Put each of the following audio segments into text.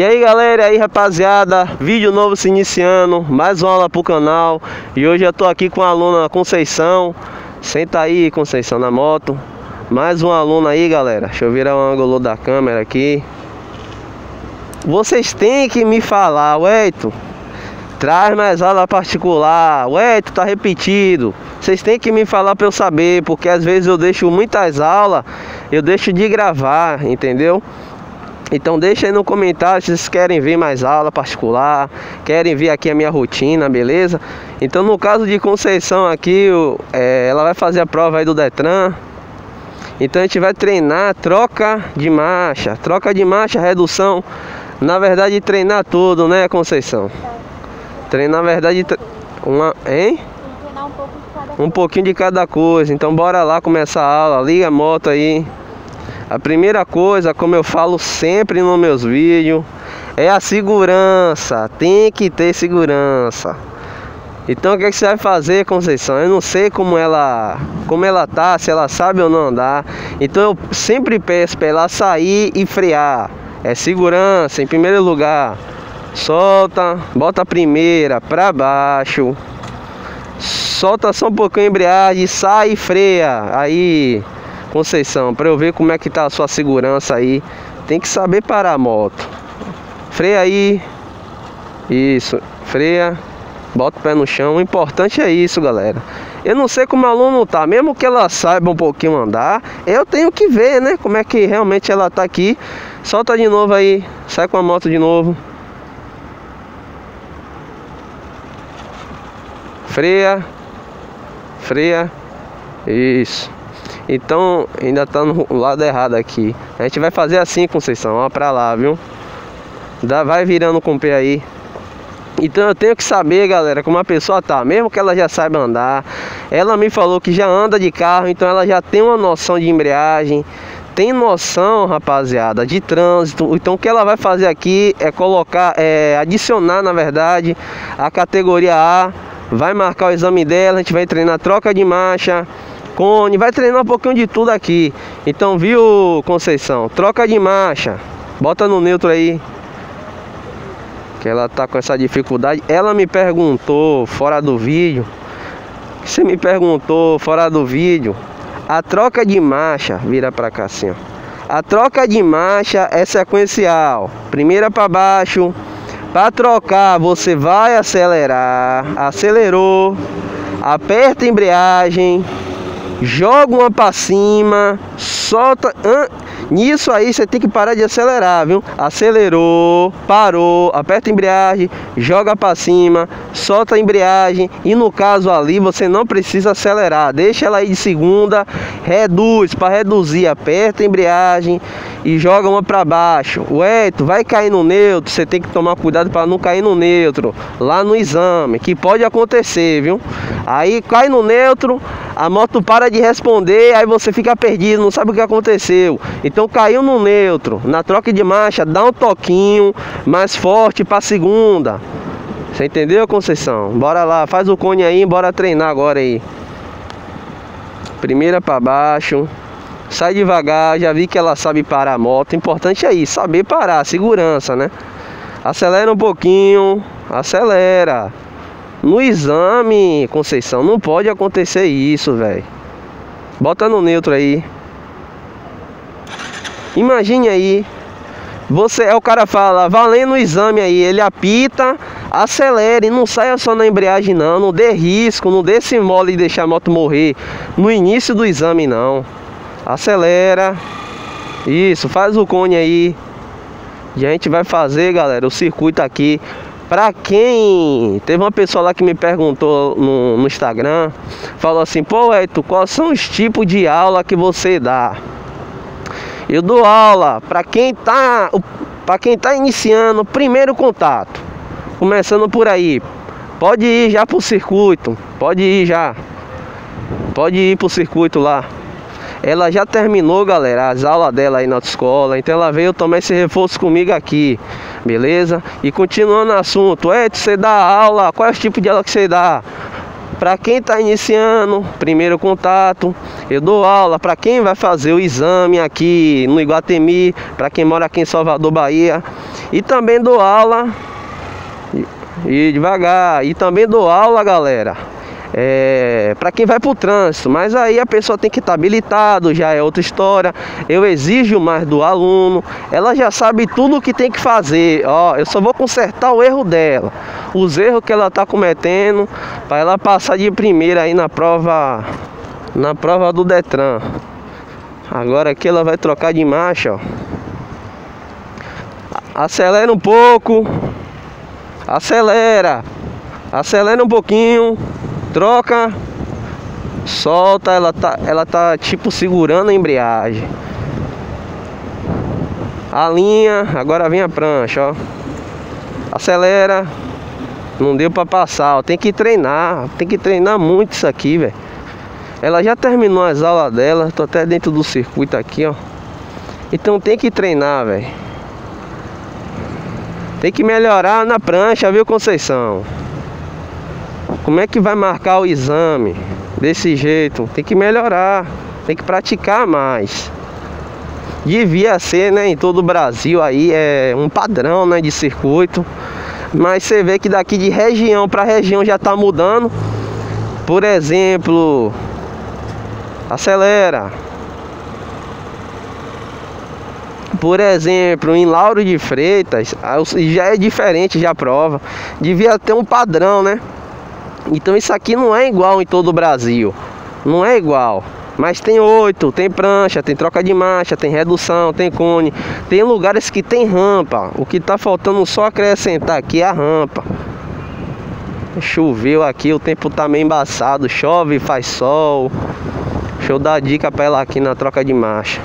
E aí galera, aí rapaziada, vídeo novo se iniciando, mais uma aula pro canal. E hoje eu tô aqui com a aluna Conceição. Senta aí Conceição na moto. Mais uma aluna aí galera, deixa eu virar o ângulo da câmera aqui. Vocês têm que me falar, Ueito Traz mais aula particular, Ueito tá repetido. Vocês têm que me falar pra eu saber, porque às vezes eu deixo muitas aulas Eu deixo de gravar, entendeu? Então deixa aí no comentário se vocês querem ver mais aula particular, querem ver aqui a minha rotina, beleza? Então no caso de Conceição aqui, é, ela vai fazer a prova aí do Detran. Então a gente vai treinar troca de marcha, troca de marcha, redução. Na verdade treinar tudo, né Conceição? Treinar na verdade uma, hein? Um pouquinho de cada coisa. Então bora lá começar a aula. Liga a moto aí. A primeira coisa, como eu falo sempre nos meus vídeos, é a segurança. Tem que ter segurança. Então o que, é que você vai fazer, Conceição? Eu não sei como ela, como ela tá, se ela sabe ou não andar. Então eu sempre peço para ela sair e frear. É segurança em primeiro lugar. Solta, bota a primeira para baixo. Solta só um pouquinho a embreagem, sai e freia. Aí Conceição, para eu ver como é que tá a sua segurança aí, tem que saber parar a moto. Freia aí. Isso, freia. Bota o pé no chão. O importante é isso, galera. Eu não sei como o aluno tá, mesmo que ela saiba um pouquinho andar, eu tenho que ver, né, como é que realmente ela tá aqui. Solta de novo aí, sai com a moto de novo. Freia. Freia. Isso. Então ainda tá no lado errado aqui. A gente vai fazer assim, Conceição, ó pra lá, viu? Dá, vai virando com o pé aí. Então eu tenho que saber, galera, como a pessoa tá, mesmo que ela já saiba andar. Ela me falou que já anda de carro, então ela já tem uma noção de embreagem, tem noção, rapaziada, de trânsito. Então o que ela vai fazer aqui é colocar, é adicionar, na verdade, a categoria A, vai marcar o exame dela, a gente vai treinar troca de marcha, cone, vai treinar um pouquinho de tudo aqui. Então, viu, Conceição? Troca de marcha. Bota no neutro aí. Que ela tá com essa dificuldade. Ela me perguntou fora do vídeo. Você me perguntou fora do vídeo. A troca de marcha, vira pra cá assim, ó. A troca de marcha é sequencial. Primeira para baixo. Para trocar, você vai acelerar. Acelerou. Aperta a embreagem joga uma para cima, solta. Nisso aí você tem que parar de acelerar, viu? Acelerou, parou, aperta a embreagem, joga para cima, solta a embreagem e no caso ali você não precisa acelerar, deixa ela aí de segunda, reduz para reduzir, aperta a embreagem e joga uma para baixo. Ué, tu vai cair no neutro, você tem que tomar cuidado para não cair no neutro lá no exame, que pode acontecer, viu? Aí cai no neutro, a moto para de responder, aí você fica perdido, não sabe o que aconteceu. Então caiu no neutro, na troca de marcha, dá um toquinho mais forte para segunda. Você entendeu, Conceição? Bora lá, faz o cone aí, bora treinar agora aí. Primeira para baixo. Sai devagar, já vi que ela sabe parar a moto. O importante é isso, saber parar, segurança, né? Acelera um pouquinho, acelera. No exame, Conceição, não pode acontecer isso, velho. Bota no neutro aí. Imagine aí. Você é o cara fala, valendo o exame aí, ele apita, acelere, não saia só na embreagem não, não dê risco, não dê esse mole de deixar a moto morrer no início do exame não. Acelera. Isso, faz o cone aí. E a gente vai fazer, galera, o circuito aqui Pra quem. Teve uma pessoa lá que me perguntou no, no Instagram, falou assim, pô Eto, quais são os tipos de aula que você dá? Eu dou aula para quem tá. para quem tá iniciando primeiro contato. Começando por aí. Pode ir já pro circuito. Pode ir já. Pode ir pro circuito lá. Ela já terminou, galera, as aulas dela aí na escola. Então ela veio tomar esse reforço comigo aqui beleza? E continuando o assunto, é, você dá aula, qual é o tipo de aula que você dá? Para quem está iniciando, primeiro contato, eu dou aula para quem vai fazer o exame aqui no Iguatemi, para quem mora aqui em Salvador, Bahia. E também dou aula e, e devagar. E também dou aula, galera é, para quem vai para o trânsito, mas aí a pessoa tem que estar tá habilitado, já é outra história. Eu exijo mais do aluno, ela já sabe tudo o que tem que fazer. Ó, eu só vou consertar o erro dela, os erros que ela está cometendo, para ela passar de primeira aí na prova, na prova do Detran. Agora aqui ela vai trocar de marcha, ó. Acelera um pouco. Acelera. Acelera um pouquinho troca, solta, ela tá, ela tá tipo segurando a embreagem. A linha, agora vem a prancha, ó. Acelera. Não deu para passar, ó. Tem que treinar, tem que treinar muito isso aqui, velho. Ela já terminou as aulas dela, tô até dentro do circuito aqui, ó. Então tem que treinar, velho. Tem que melhorar na prancha, viu, Conceição? Como é que vai marcar o exame desse jeito? Tem que melhorar, tem que praticar mais. Devia ser, né, em todo o Brasil aí é um padrão, né, de circuito. Mas você vê que daqui de região para região já está mudando. Por exemplo, acelera. Por exemplo, em Lauro de Freitas, já é diferente já a prova. Devia ter um padrão, né? Então isso aqui não é igual em todo o Brasil. Não é igual. Mas tem oito, tem prancha, tem troca de marcha, tem redução, tem cone. Tem lugares que tem rampa. O que está faltando só acrescentar aqui é a rampa. Choveu aqui, o tempo tá meio embaçado. Chove, faz sol. Deixa eu dar dica para ela aqui na troca de marcha.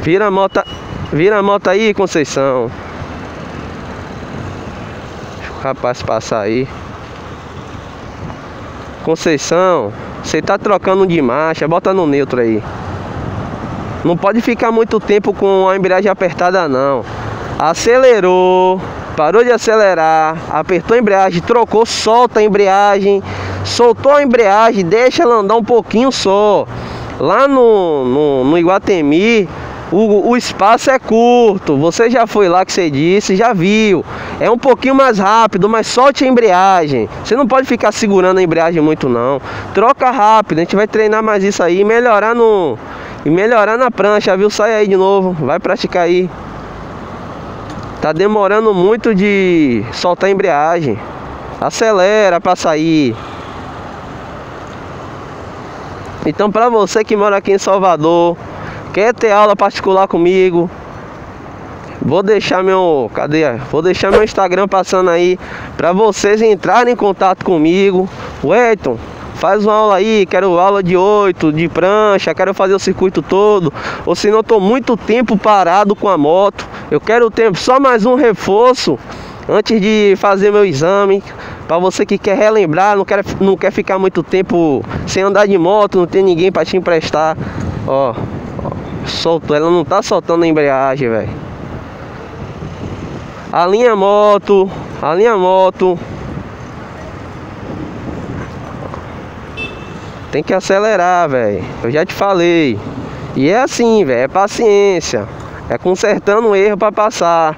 Vira a moto, vira a moto aí, Conceição. Deixa o rapaz passar aí. Conceição, você tá trocando de marcha, bota no neutro aí. Não pode ficar muito tempo com a embreagem apertada não. Acelerou, parou de acelerar, apertou a embreagem, trocou, solta a embreagem, soltou a embreagem, deixa ela andar um pouquinho só. Lá no, no, no Iguatemi, o, o espaço é curto. Você já foi lá que você disse, já viu. É um pouquinho mais rápido, mas solte a embreagem. Você não pode ficar segurando a embreagem muito não. Troca rápido, a gente vai treinar mais isso aí, melhorar no e melhorar na prancha, viu? Sai aí de novo, vai praticar aí. Tá demorando muito de soltar a embreagem. Acelera para sair. Então, para você que mora aqui em Salvador, quer ter aula particular comigo, vou deixar meu, cadê? Vou deixar meu Instagram passando aí para vocês entrarem em contato comigo. Wellington, faz uma aula aí, quero aula de 8, de prancha, quero fazer o circuito todo, ou se não tô muito tempo parado com a moto, eu quero tempo só mais um reforço antes de fazer meu exame. Para você que quer relembrar, não quer, não quer ficar muito tempo sem andar de moto, não tem ninguém para te emprestar. Ó, soltou, ela não tá soltando a embreagem, velho. A moto, alinha a moto. Tem que acelerar, velho. Eu já te falei. E é assim, velho, é paciência. É consertando o erro para passar.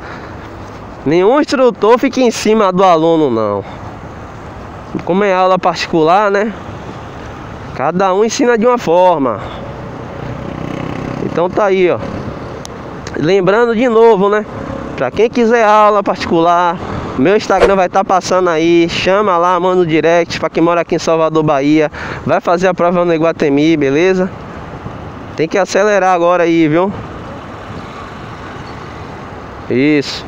Nenhum instrutor fica em cima do aluno, não. Como é aula particular, né? Cada um ensina de uma forma. Então tá aí, ó. Lembrando de novo, né? Pra quem quiser aula particular, meu Instagram vai estar tá passando aí. Chama lá, manda no direct. Pra quem mora aqui em Salvador, Bahia. Vai fazer a prova no Iguatemi, beleza? Tem que acelerar agora aí, viu? Isso.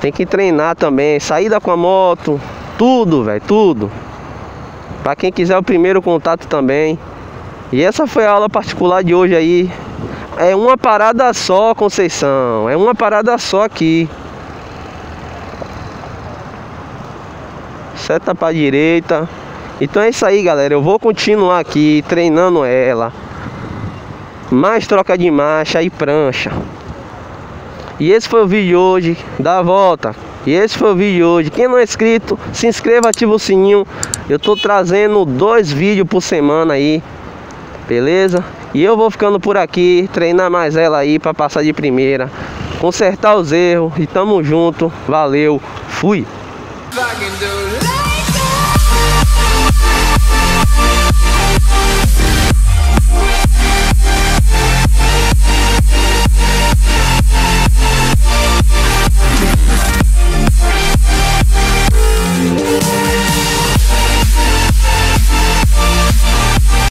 Tem que treinar também. Saída com a moto. Tudo, velho. Tudo. Pra quem quiser o primeiro contato também. E essa foi a aula particular de hoje aí. É uma parada só, Conceição. É uma parada só aqui. Seta para direita. Então é isso aí, galera. Eu vou continuar aqui treinando ela. Mais troca de marcha e prancha. E esse foi o vídeo de hoje. Dá a volta. E esse foi o vídeo de hoje. Quem não é inscrito, se inscreva, ativa o sininho. Eu tô trazendo dois vídeos por semana aí. Beleza? E eu vou ficando por aqui, treinar mais ela aí para passar de primeira. consertar os erros e tamo junto. Valeu, fui. Fucking.